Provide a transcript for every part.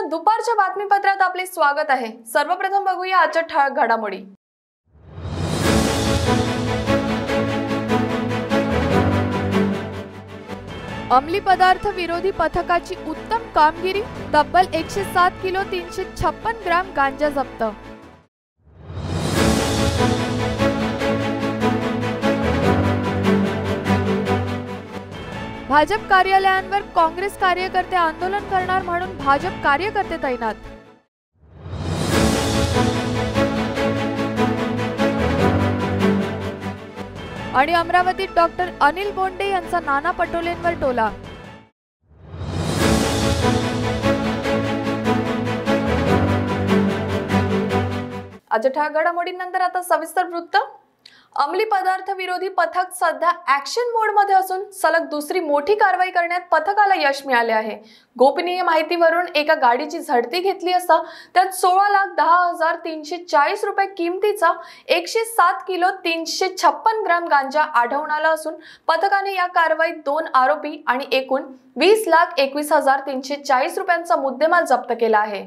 न्यूजच्या दुपारच्या बातमीपत्रात आपले स्वागत आहे. सर्वप्रथम बघूया आजच्या ठळक घडामोडी. अंमली पदार्थ विरोधी पथकाची उत्तम कामगिरी तब्बल एकशे सात किलो तीनशे छप्पन ग्राम गांजा जप्त. भाजप कार्यालयांवर काँग्रेस कार्यकर्ते आंदोलन करणार म्हणून भाजप कार्यकर्ते तैनात. आणि अमरावतीत डॉक्टर अनिल बोंडे यांचा नाना पटोलेंवर टोला. आजच्या ठळक घडामोडींनंतर आता सविस्तर वृत्त. अंमली पदार्थ विरोधी पथक सध्या ऍक्शन मोडमध्ये असून सलग दुसरी मोठी कारवाई करण्यात पथकाला यश मिळाले आहे. गोपनीय माहितीवरून एका गाडीची झडती घेतली असता त्यात सोळा लाख दहा हजार तीनशे चाळीस रुपये किमतीचा एकशे सात किलो तीनशे छप्पन ग्राम गांजा आढळून आला असून पथकाने या कारवाईत दोन आरोपी आणि एकूण वीस लाख एकवीस हजार तीनशे चाळीस रुपयांचा मुद्देमाल जप्त केला आहे.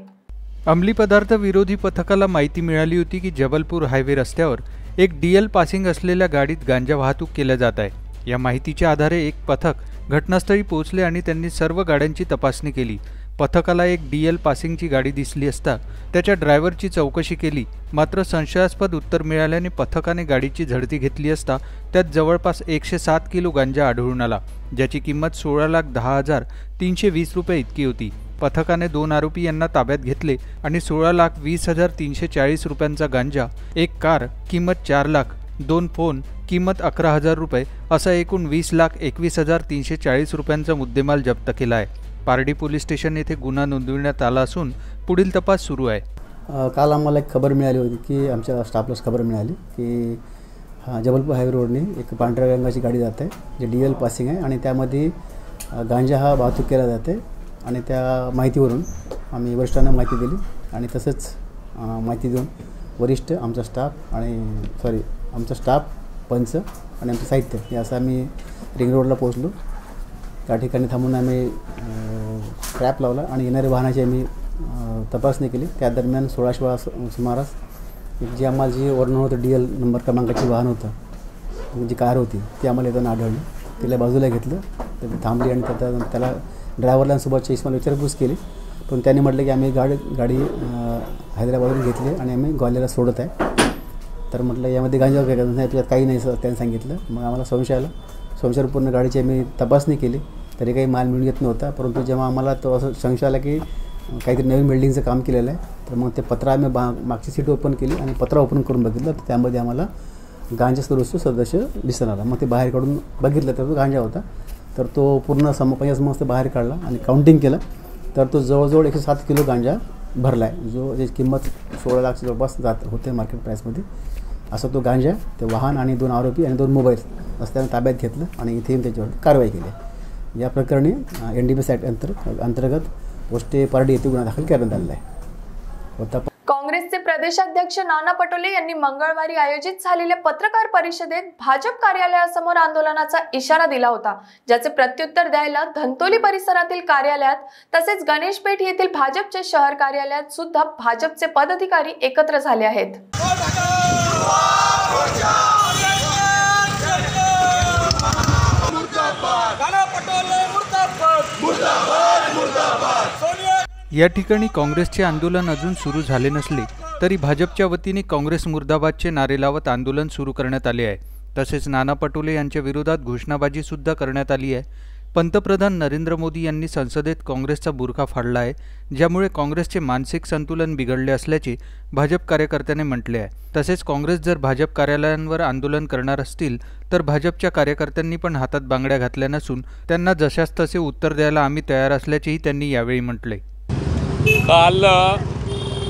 अंमली पदार्थ विरोधी पथकाला माहिती मिळाली होती की जबलपूर हायवे रस्त्यावर एक डी एल पासिंग असलेल्या गाडीत गांजा वाहतूक केल्या जात आहे. या माहितीच्या आधारे एक पथक घटनास्थळी पोहोचले आणि त्यांनी सर्व गाड्यांची तपासणी केली. पथकाला एक डी एल पासिंगची गाडी दिसली असता त्याच्या ड्रायव्हरची चौकशी केली. मात्र संशयास्पद उत्तर मिळाल्याने पथकाने गाडीची झडती घेतली असता त्यात जवळपास एकशे सात किलो गांजा आढळून आला ज्याची किंमत सोळा लाख दहा हजार तीनशे वीस रुपये इतकी होती. पथकाने दोन आरोपी यांना ताब्यात घेतले आणि सोळा लाख वीस हजार तीनशे चाळीस रुपयांचा गांजा एक कार किंमत चार लाख दोन फोन किंमत अकरा हजार रुपये असा एकूण वीस लाख एकवीस हजार तीनशे चाळीस रुपयांचा मुद्देमाल जप्त केला आहे पारडी पोलीस स्टेशन येथे गुन्हा नोंदविण्यात आला असून पुढील तपास सुरू आहे. काल आम्हाला एक खबर मिळाली होती की आमच्या स्टाफलाच खबर मिळाली की हां जबलपूर हायवे रोडने एक पांढऱ्या रंगाची गाडी जात आहे जे डी एल पासिंग आहे आणि त्यामध्ये गांजा हा वाहतूक केला जाते. आणि त्या माहितीवरून आम्ही वरिष्ठांना माहिती दिली आणि तसंच माहिती देऊन वरिष्ठ आमचा स्टाफ आणि सॉरी आमचा स्टाफ पंच आणि आमचं साहित्य हे असं आम्ही रिंग रोडला पोहोचलो. त्या ठिकाणी थांबून आम्ही ट्रॅप लावला आणि येणाऱ्या वाहनाची आम्ही तपासणी केली. त्या दरम्यान सोळाशे वा सुमारास जे जी आम्हाला जी वर्णन होतं डी एल नंबर क्रमांकाची वाहन होतं जी कार होती ती आम्हाला येताना आढळली. तिला बाजूला घेतलं तर ती थांबली आणि त्याचा त्याला ड्रायव्हरलांसोबत सोबतच्या विचारपूस केली. पण त्यांनी म्हटलं की आम्ही गाडी गाडी अ, हैदराबादहून घेतली आणि आम्ही ग्वालियरला सोडत आहे. तर म्हटलं यामध्ये गांजा वगैरे नाही त्याच्यात काही नाही सर त्यांनी सांगितलं. मग आम्हाला संशय आला. संशयपूर्ण गाडीची आम्ही तपासणी केली. तरी काही माल मिळून घेत नव्हता. परंतु जेव्हा आम्हाला तो असं संशय आला की काहीतरी नवीन बिल्डिंगचं काम केलेलं आहे तर मग ते पत्र आम्ही बा मागची सीट ओपन केली आणि पत्र ओपन करून बघितलं. तर त्यामध्ये आम्हाला गांजा सदस्य सदस्य दिसणार आला मग ते बाहेर काढून बघितलं तर तो गांजा होता. तर तो पूर्ण सम पंचायत मस्त बाहेर काढला आणि काउंटिंग केलं. तर तो जवळजवळ एकशे सात किलो गांजा भरला आहे जो ज्याची किंमत सोळा लाख जवळपास जात होते मार्केट प्राईसमध्ये असं तो गांजा ते वाहन आणि दोन आरोपी आणि दोन मोबाईल रस्त्याने ताब्यात घेतलं आणि इथे येऊन त्याच्यावर कारवाई केली. या प्रकरणी एन डी बी ॲक्ट अंतर अंतर्गत पोस्टे पारडी येथे गुन्हा दाखल करण्यात आलेला आहे. होता प्रदेशाध्यक्ष नाना पटोले यांनी मंगळवारी आयोजित झालेल्या पत्रकार परिषदेत भाजप कार्यालयासमोर आंदोलनाचा इशारा दिला होता ज्याचे प्रत्युत्तर द्यायला धंतोली परिसरातील कार्यालयात तसेच गणेशपेठ येथील भाजपचे शहर कार्यालयात सुद्धा भाजपचे पदाधिकारी एकत्र झाले आहेत. या ठिकाणी काँग्रेसचे आंदोलन अजून सुरू झाले नसले तरी भाजपच्या वतीने काँग्रेस मुर्दाबादचे नारे लावत आंदोलन सुरू करण्यात आले आहे. तसेच नाना पटोले यांच्या विरोधात घोषणाबाजी सुद्धा करण्यात आली आहे. पंतप्रधान नरेंद्र मोदी यांनी संसदेत काँग्रेसचा बुरखा फाडला आहे ज्यामुळे काँग्रेसचे मानसिक संतुलन बिघडले असल्याचे भाजप कार्यकर्त्याने म्हटले आहे. तसेच काँग्रेस जर भाजप कार्यालयांवर आंदोलन करणार असतील तर भाजपच्या कार्यकर्त्यांनी पण हातात बांगड्या घातल्या नसून त्यांना जशास तसे उत्तर द्यायला आम्ही तयार असल्याचेही त्यांनी यावेळी म्हटले. काल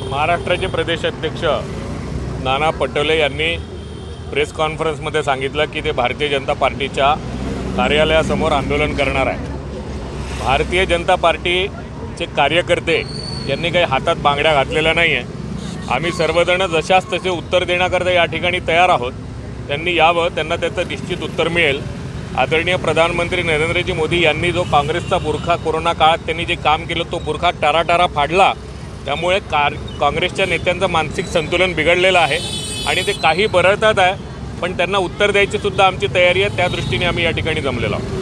महाराष्ट्राचे प्रदेशाध्यक्ष नाना पटोले यांनी प्रेस कॉन्फरन्समध्ये सांगितलं की ते भारतीय जनता पार्टीच्या कार्यालयासमोर आंदोलन करणार आहे भारतीय जनता पार्टीचे कार्यकर्ते यांनी काही हातात बांगड्या घातलेल्या नाही आहे आम्ही सर्वजण जशास तसे उत्तर देण्याकरता या ठिकाणी तयार आहोत. त्यांनी यावं त्यांना त्याचं निश्चित उत्तर मिळेल. आदरणीय प्रधानमंत्री नरेंद्रजी मोदी यांनी जो काँग्रेसचा बुरखा कोरोना काळात त्यांनी जे काम केलं तो बुरखा टाराटारा फाडला. त्यामुळे कार काँग्रेसच्या नेत्यांचं मानसिक संतुलन बिघडलेलं आहे आणि ते काही बरळतात आहे पण त्यांना उत्तर द्यायची सुद्धा आमची तयारी आहे त्या दृष्टीने आम्ही या ठिकाणी जमलेलो आहोत.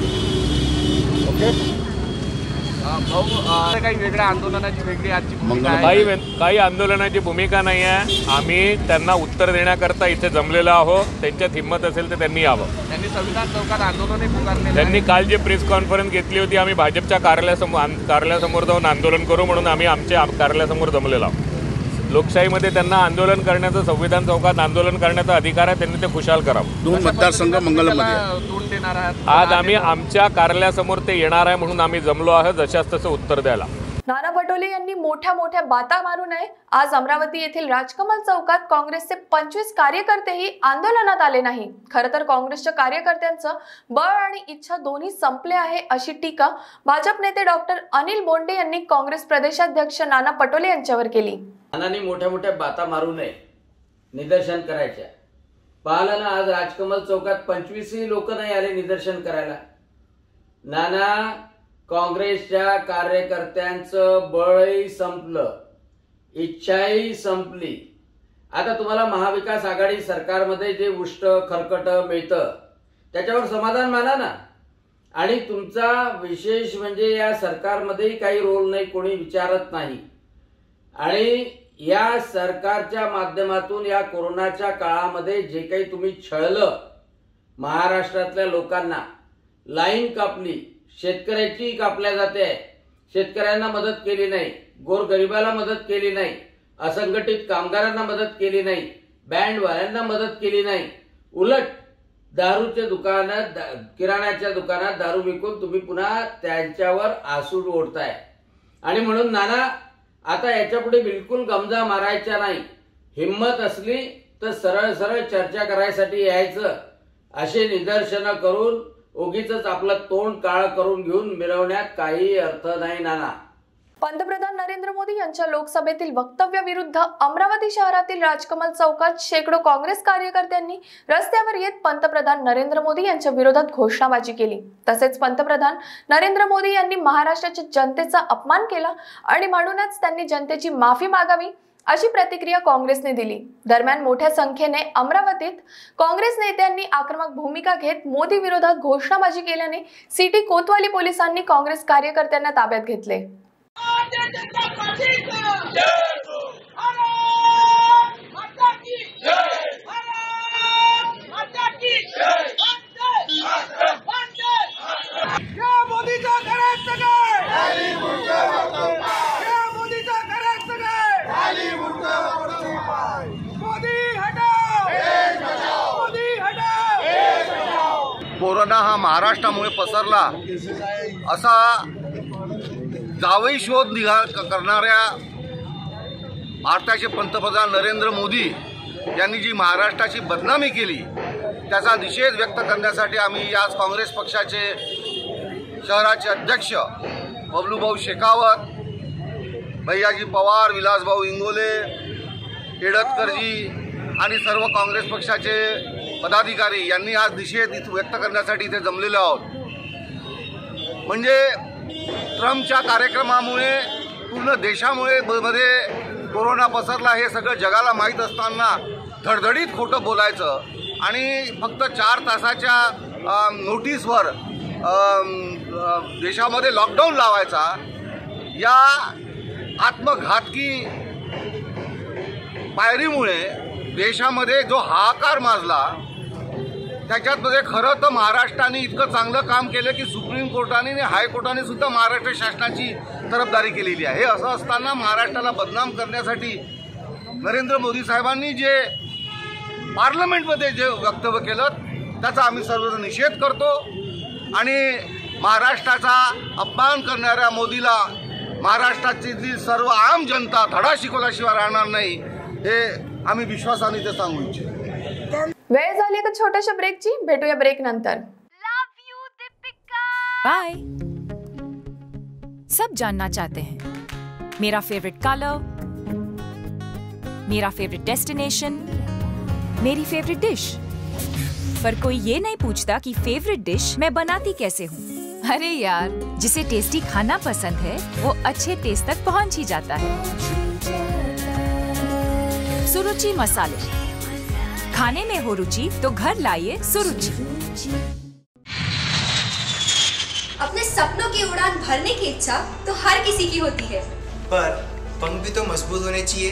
भाऊ काही वेगळ्या आंदोलनाची वेगळी आजची काही आंदोलनाची भूमिका नाही आहे. आम्ही त्यांना उत्तर देण्याकरता इथे जमलेलो आहोत. त्यांच्यात हिंमत असेल तर त्यांनी यावं. त्यांनी संविधान चौकात आंदोलनही पुकारलेलं त्यांनी. काल जे प्रेस कॉन्फरन्स घेतली होती आम्ही भाजपच्या कार्यालयासमोर कार्यालयासमोर जाऊन आंदोलन करू म्हणून आम्ही आमच्या आम- कार्यालयासमोर जमलेलो आहोत. लोकशाहीमध्ये त्यांना आंदोलन करण्याचं संविधान चौकात आंदोलन करण्याचा अधिकार आहे त्यांनी ते खुशाल करावं. दोन मतदारसंघ मंगलमध्ये त्याला तोंड देणार आहात? आज आम्ही आमच्या कार्यालयासमोर ते येणार आहे म्हणून आम्ही जमलो आहोत जशाच तसं उत्तर द्यायला. नाना पटोले यांनी मोठ्या मोठ्या बाता मारू नये आज अमरावती येथील राजकमल चौकात काँग्रेसचे पंचवीस कार्यकर्तेही आंदोलनात आले नाही. खरं तर काँग्रेसच्या कार्यकर्त्यांचं बळ आणि इच्छा दोन्ही संपले आहे अशी टीका भाजप नेते डॉक्टर अनिल बोंडे यांनी काँग्रेस प्रदेशाध्यक्ष नाना पटोले यांच्यावर केली. मनाने मोठ्या मोठ्या बाता मारू नये. निदर्शन करायच्या. पाहिलं ना आज राजकमल चौकात पंचवीसही लोक नाही आले निदर्शन करायला. नाना काँग्रेसच्या कार्यकर्त्यांचं बळही संपलं. इच्छाही संपली. आता तुम्हाला महाविकास आघाडी सरकारमध्ये जे उष्ट खरकट मिळतं त्याच्यावर समाधान माना ना. आणि तुमचा विशेष म्हणजे या सरकारमध्येही काही रोल नाही कोणी विचारत नाही. आणि या सरकारच्या माध्यमातून या कोरोनाच्या काळामध्ये जे काही तुम्ही छळलं महाराष्ट्रातल्या लोकांना लाईन कापली शेतकऱ्याची कापल्या जाते शेतकऱ्यांना मदत केली नाही गोरगरिबाला मदत केली नाही असंघटित कामगारांना मदत केली नाही बँडवाल्यांना मदत केली नाही उलट दारूच्या दुकानात दा- किराण्याच्या दुकानात दारू विकून तुम्ही पुन्हा त्यांच्यावर आसूड ओढताय. आणि म्हणून नाना आता याच्यापुढे बिलकुल गमजा मारायच्या नाही. हिंमत असली तर सरळ सरळ चर्चा करायसाठी यायचं. असे निदर्शनं करून उगीच आपलं तोंड काळ करून घेऊन मिळवण्यात काही अर्थ नाही नाना. पंतप्रधान नरेंद्र मोदी यांच्या लोकसभेतील वक्तव्याविरुद्ध अमरावती शहरातील राजकमल चौकात शेकडो काँग्रेस कार्यकर्त्यांनी रस्त्यावर येत पंतप्रधान नरेंद्र मोदी यांच्या विरोधात घोषणाबाजी केली. तसेच पंतप्रधान नरेंद्र मोदी यांनी महाराष्ट्राच्या जनतेचा अपमान केला आणि म्हणूनच त्यांनी जनतेची माफी मागावी अशी प्रतिक्रिया काँग्रेसने दिली. दरम्यान मोठ्या संख्येने अमरावतीत काँग्रेस नेत्यांनी आक्रमक भूमिका घेत मोदी विरोधात घोषणाबाजी केल्याने सिटी कोतवाली पोलिसांनी काँग्रेस कार्यकर्त्यांना ताब्यात घेतले. कोरोना हा महाराष्ट्रामुळे पसरला असा जावई शोध निघा करणाऱ्या भारताचे पंतप्रधान नरेंद्र मोदी यांनी जी महाराष्ट्राची बदनामी केली त्याचा निषेध व्यक्त करण्यासाठी आम्ही आज काँग्रेस पक्षाचे शहराचे अध्यक्ष बबलूभाऊ शेखावत भैयाजी पवार विलासभाऊ इंगोले केडतकरजी आणि सर्व काँग्रेस पक्षाचे पदाधिकारी यांनी आज निषेध व्यक्त करण्यासाठी इथे जमलेले आहोत. म्हणजे ट्रम्पच्या कार्यक्रमामुळे पूर्ण देशामुळे मध्ये कोरोना पसरला हे सगळं जगाला माहीत असताना धडधडीत खोटं बोलायचं आणि फक्त चार तासाच्या नोटीसवर देशामध्ये लॉकडाऊन लावायचा या आत्मघातकी पायरीमुळे देशामध्ये जो हाहाकार माजला त्याच्यातमध्ये खरं तर महाराष्ट्राने इतकं चांगलं काम केलं की सुप्रीम कोर्टाने आणि हायकोर्टाने सुद्धा महाराष्ट्र शासनाची तरफदारी केलेली आहे. हे असं असताना महाराष्ट्राला बदनाम करण्यासाठी नरेंद्र मोदी साहेबांनी जे पार्लमेंटमध्ये जे वक्तव्य केलं त्याचा आम्ही सर्वजण निषेध करतो. आणि महाराष्ट्राचा अपमान करणाऱ्या मोदीला महाराष्ट्राची सर्व आम जनता धडा शिकवल्याशिवाय राहणार नाही हे आम्ही विश्वासाने ते सांगू इच्छितो. वेळ झाली का छोट्याशा ब्रेकची भेटूया ब्रेक नंतर. बाय सब जानना चाहते हैं। मेरा फेवरेट कलर मेरा फेवरेट डेस्टिनेशन मेरी फेवरेट डिश पर कोई ये नहीं पूछता कि फेवरेट डिश मैं बनाती कैसे हूँ। अरे यार जिसे टेस्टी खाना पसंद है वो अच्छे टेस्ट तक पहुँच ही जाता है। सुरुचि मसाले। खाने में हो रुचि तो घर लाइए सुरुचि। अपने सपनों की उड़ान भरने की इच्छा तो हर किसी की होती है। पर पंख भी तो मज़बूत होने चाहिए।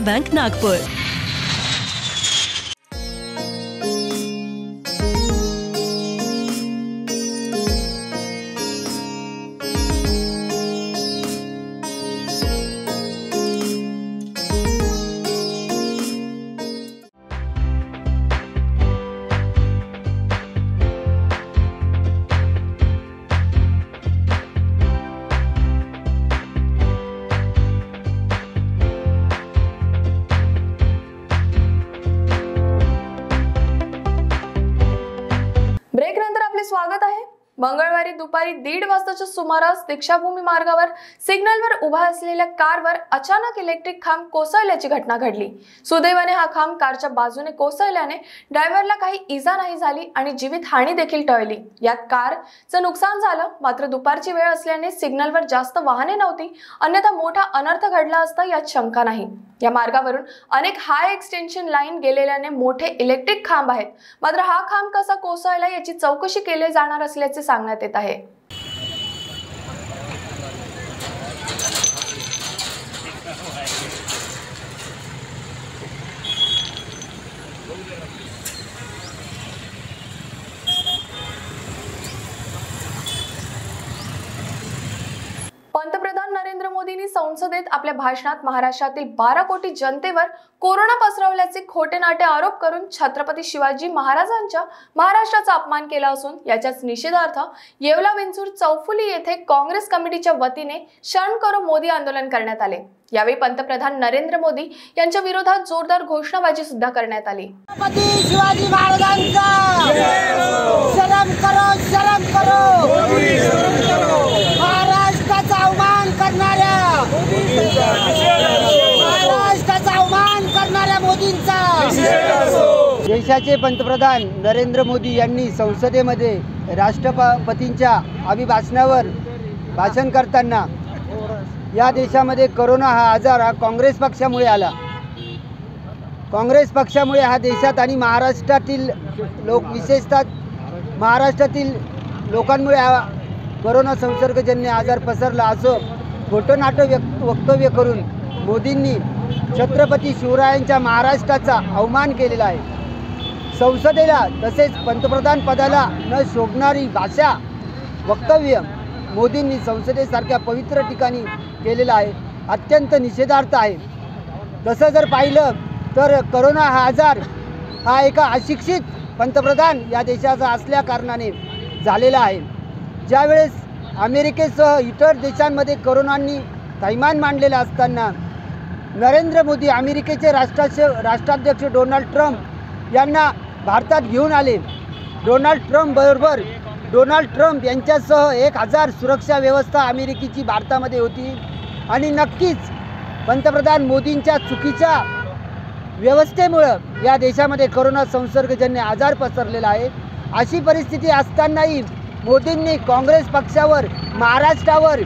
bank Nagpur स्वागत आहे मंगळवारी दुपारी दीड वाजताच्या सुमारास दीक्षाभूमी मार्गावर सिग्नलवर उभा असलेल्या कारवर अचानक इलेक्ट्रिक खांब कोसळल्याची घटना घडली. सुदैवाने हा खांब कारच्या बाजूने कोसळल्याने ड्रायव्हरला काही इजा नाही झाली आणि जीवित हानी देखील टळली. यात कारचं नुकसान झालं. मात्र दुपारची वेळ असल्याने सिग्नलवर जास्त वाहने नव्हती. अन्यथा मोठा अनर्थ घडला असता यात शंका नाही. या मार्गावरून अनेक हाय एक्सटेन्शन लाईन गेलेल्याने मोठे इलेक्ट्रिक खांब आहेत. मात्र हा खांब कसा कोसळला याची चौकशी केली जाणार असल्याचे सांगण्यात येत आहे पंतप्रधान नरेंद्र मोदींनी संसदेत आपल्या भाषणात महाराष्ट्रातील बारा कोटी जनतेवर कोरोना पसरवल्याचे खोटे नाटे आरोप करून छत्रपती शिवाजी महाराजांच्या महाराष्ट्राचा अपमान केला असून याच्याच निषेधार्थ येवला विंचूर चौफुली येथे काँग्रेस कमिटीच्या वतीने शरण करो मोदी आंदोलन करण्यात आले. यावेळी पंतप्रधान नरेंद्र मोदी यांच्या विरोधात जोरदार घोषणाबाजी सुद्धा करण्यात आली. छत्रपती शिवाजी महाराजांचा! शरम करो शरम करो! करणाऱ्या महाराष्ट्राचा अवमान करणाऱ्या मोदींचा. देशाचे पंतप्रधान नरेंद्र मोदी यांनी संसदेमध्ये राष्ट्रपतींच्या अभिभाषणावर भाषण करताना या देशामध्ये करोना हा आजार हा काँग्रेस पक्षामुळे आला. काँग्रेस पक्षामुळे हा देशात आणि महाराष्ट्रातील लोक विशेषतः महाराष्ट्रातील लोकांमुळे हा करोना संसर्गजन्य आजार पसरला असं खोटं व्यक्त वक्तव्य करून मोदींनी छत्रपती शिवरायांच्या महाराष्ट्राचा अवमान केलेला आहे. संसदेला तसेच पंतप्रधान पदाला न शोभणारी भाषा वक्तव्य मोदींनी संसदेसारख्या पवित्र ठिकाणी केलेलं आहे. अत्यंत निषेधार्थ आहे. तसं जर पाहिलं तर करोना हा आजार हा एका अशिक्षित पंतप्रधान या देशाचा असल्या कारणाने झालेला आहे. ज्यावेळेस अमेरिकेसह इतर देशांमध्ये करोनांनी थैमान मांडलेलं असताना नरेंद्र मोदी अमेरिकेचे राष्ट्राचे राष्ट्राध्यक्ष डोनाल्ड ट्रम्प यांना भारतात घेऊन आले. डोनाल्ड ट्रम्प बरोबर डोनाल्ड ट्रम्प यांच्यासह एक हजार सुरक्षा व्यवस्था अमेरिकेची भारतामध्ये होती. आणि नक्कीच पंतप्रधान मोदींच्या चुकीच्या व्यवस्थेमुळं या देशामध्ये करोना संसर्गजन्य आजार पसरलेला आहे. अशी परिस्थिती असतानाही मोदींनी काँग्रेस पक्षावर महाराष्ट्रावर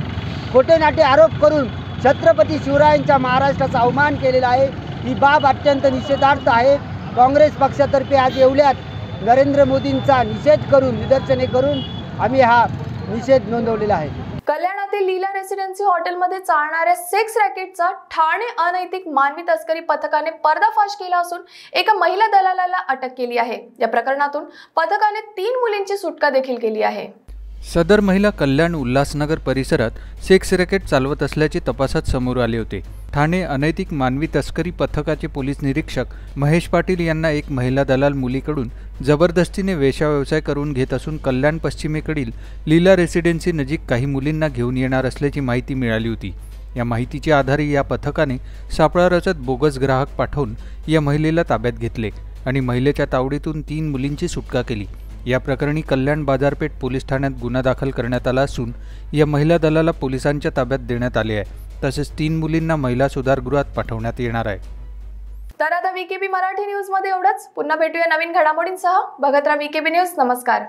खोटे नाटे आरोप करून छत्रपती शिवरायांच्या महाराष्ट्राचा अवमान केलेला आहे. ही बाब अत्यंत निषेधार्थ आहे. काँग्रेस पक्षातर्फे आज येवल्यात नरेंद्र मोदींचा निषेध करून निदर्शने करून आम्ही हा निषेध नोंदवलेला आहे. कल्याणातील लीला रेसिडेन्सी हॉटेलमध्ये चालणाऱ्या सेक्स रॅकेटचा ठाणे अनैतिक मानवी तस्करी पथकाने पर्दाफाश केला असून एका महिला दलालाला अटक केली आहे. या प्रकरणातून पथकाने तीन मुलींची सुटका देखील केली आहे. सदर महिला कल्याण उल्हासनगर परिसरात सेक्स रॅकेट चालवत असल्याचे तपासात समोर आले होते. ठाणे अनैतिक मानवी तस्करी पथकाचे पोलीस निरीक्षक महेश पाटील यांना एक महिला दलाल मुलीकडून जबरदस्तीने वेशाव्यवसाय करून घेत असून कल्याण पश्चिमेकडील लीला रेसिडेन्सी नजीक काही मुलींना घेऊन येणार असल्याची माहिती मिळाली होती. या माहितीच्या आधारे या पथकाने सापळा रचत बोगस ग्राहक पाठवून या महिलेला ताब्यात घेतले आणि महिलेच्या तावडीतून तीन मुलींची सुटका केली. या प्रकरणी कल्याण बाजारपेठ पोलीस ठाण्यात गुन्हा दाखल करण्यात आला असून या महिला दलाला पोलिसांच्या ताब्यात देण्यात आले आहे. तसेच तीन मुलींना महिला सुधारगृहात पाठवण्यात येणार आहे. तर आता व्हीकेबी मराठी न्यूजमध्ये एवढंच. पुन्हा भेटूया नवीन घडामोडींसह. बघत राहा व्हीकेबी न्यूज नमस्कार.